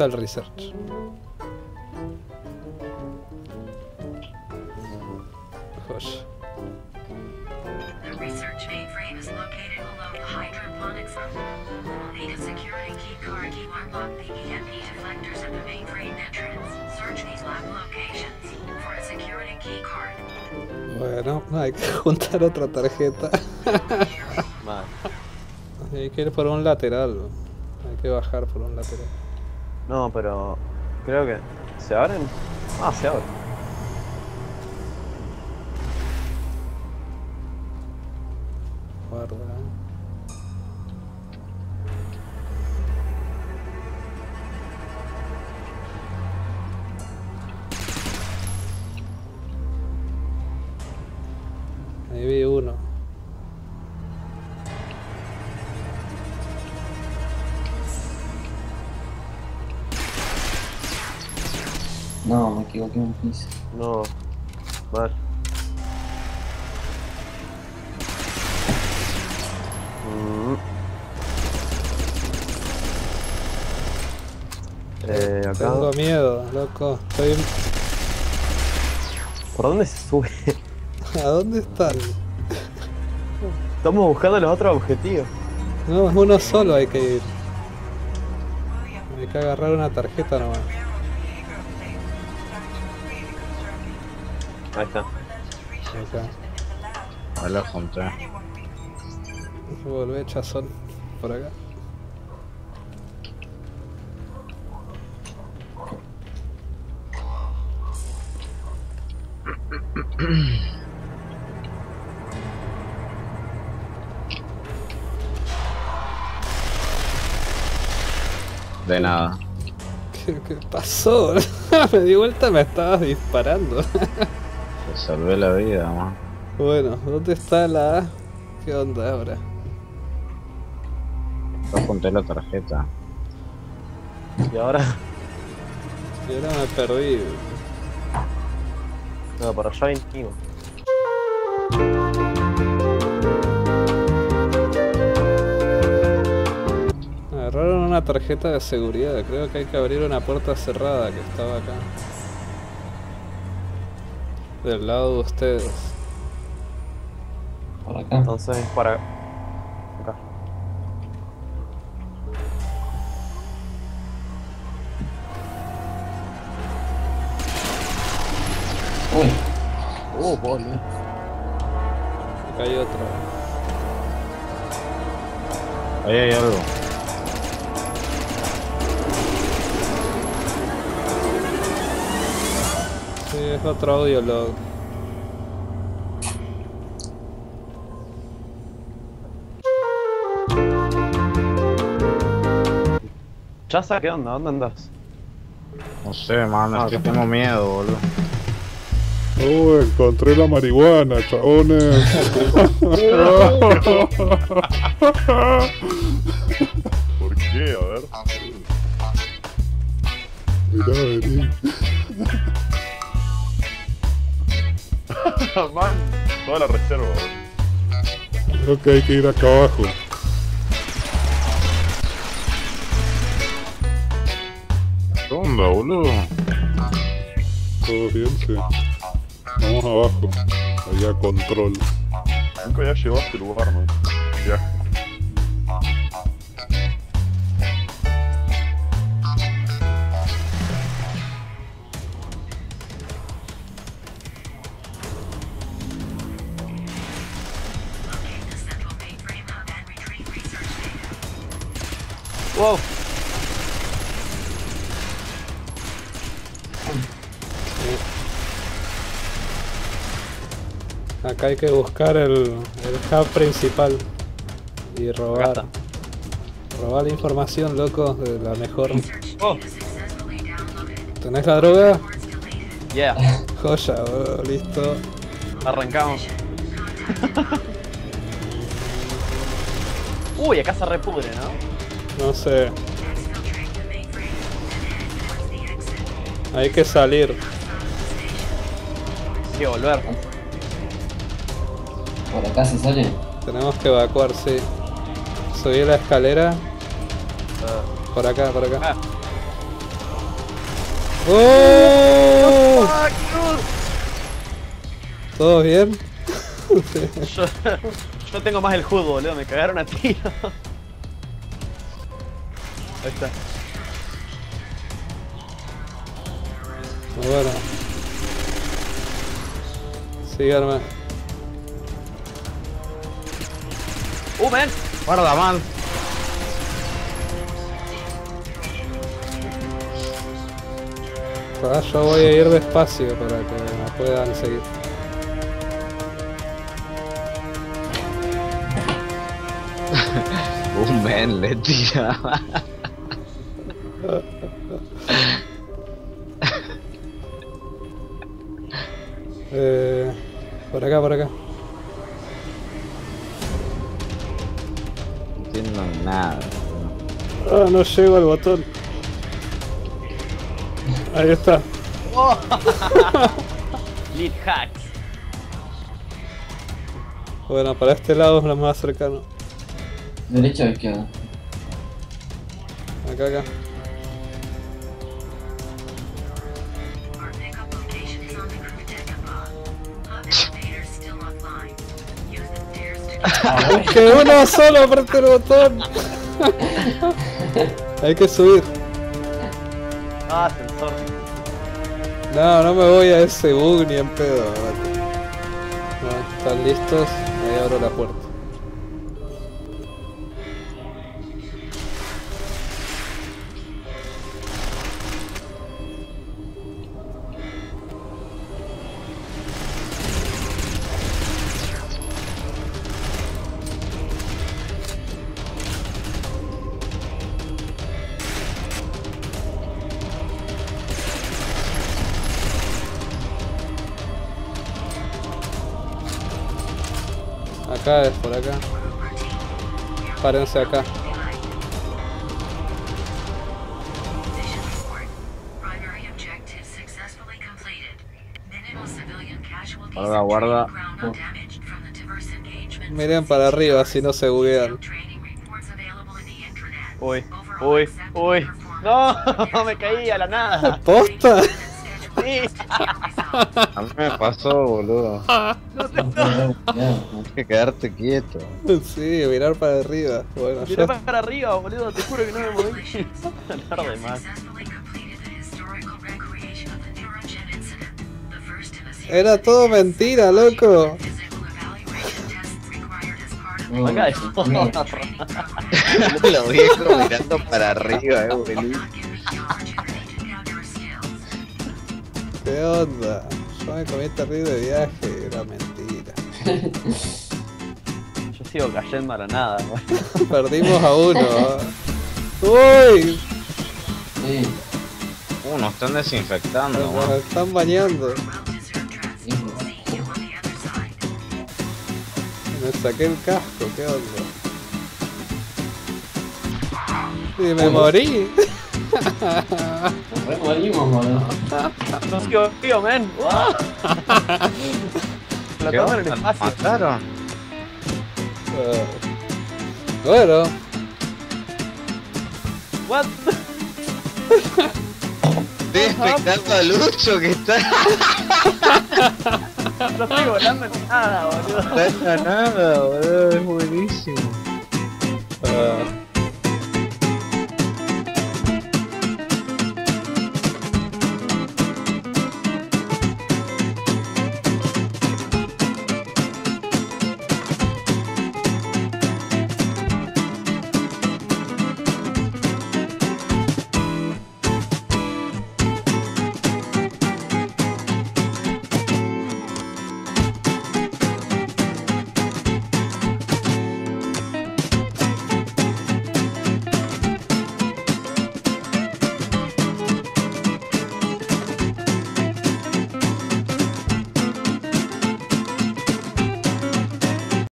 El research. Joya. The research mainframe is located below the hydroponics room. You will need a security key card to unlock the EMP deflectors at the mainframe entrance. Search these lab locations for a security key card. Bueno, hay que juntar otra tarjeta. Hay que ir por un lateral. Hay que bajar por un lateral. No, pero creo que. ¿Se abren? Ah, se abren. Guarda. No, me equivoqué un piso. No. Mal. Mm. Eh, acá. Tengo miedo, loco. Estoy... ¿Por dónde se sube? ¿A dónde están? Estamos buscando los otros objetivos. No, es uno solo hay que ir. Hay que agarrar una tarjeta nomás. Ahí está. Ahí lo encontré. Volvé chazón por acá. De nada. ¿Qué, qué pasó? me di vuelta y me estabas disparando. Te salvé la vida, man. bueno, ¿dónde está la A? ¿Qué onda ahora? Yo apunté la tarjeta. Y ahora. Y ahora me perdí. No, por allá vinimos. Agarraron una tarjeta de seguridad. Creo que hay que abrir una puerta cerrada que estaba acá. Del lado de ustedes. Por acá. Entonces es para. Acá. Uy, Uh, boludo. Acá hay otra. Ahí hay algo. Sí, es otro audio log. Chaza, ¿qué onda? ¿Dónde andas? No sé, man. Es que tengo miedo, boludo. Oh, encontré la marihuana, chabones. ¿Por qué? A ver. Mirá, vení. Man, toda la reserva. Creo que hay que ir acá abajo. ¿Qué onda, boludo? ¿Todo bien? Sí. Vamos abajo. Allá control. Nunca había llegado a este lugar, man. Viaje. Acá hay que buscar el, el hub principal y robar. Robar la información, loco, de la mejor. Oh. ¿Tenés la droga? Yeah. Joya, listo. Arrancamos. Uy, acá se repudre, ¿no? No sé, hay que salir. Hay que volver. por acá se sale. Tenemos que evacuar, sí. Subí la escalera. Ah. Por acá, por acá. Ah. ¡Oh! ¿Todo bien? Yo, yo tengo más el HUD, boludo, me cagaron a tiro. Ahí está. Bueno. Síganme. ¡Uh, man! Guarda, man. Ah, yo voy a ir despacio para que me puedan seguir. Un men le tiraba. Acá, por acá. No entiendo nada. Ah, no llego al botón. Ahí está. Lead hacks. Bueno, para este lado es lo más cercano. ¿Derecha o izquierda? Acá, acá. The stairs to Ah, bueno. Que uno solo apriete el botón. Hay que subir. Ah, sensor. No, no me voy a ese bug ni en pedo. vale. No, ¿Están listos? Ahí abro la puerta. Acá es, por acá. Párense acá. Guarda, guarda. Miren para arriba si no se buguean. Uy, uy, uy. No, me caí a la nada. ¿Posta? Sí. A mí me pasó, boludo. Cuidado. Tienes que quedarte quieto. Sí, mirar para arriba. Bueno, Miré yo... para arriba, boludo, te juro que no me moví. Tarde más. Era todo mentira, loco. Oh, Acá training Los viejos mirando para arriba, eh, boludo. ¿Qué onda? Yo me comí terrible viaje, era mentira. Yo sigo cayendo a la nada, boludo. Perdimos a uno. ¡Uy! Sí, Uh, nos están desinfectando, Nos están bañando. Sí. Me saqué el casco, ¿qué onda? Y me morí. Re morimos, boludo. No sigo vivo, men. ¡Ah! La ¿Qué toman en el espacio. ¿Mataron? Ah. Bueno, What? Estoy expectando a Lucho que está No estoy volando en nada, boludo. está en la nada, boludo. Es buenísimo. ah,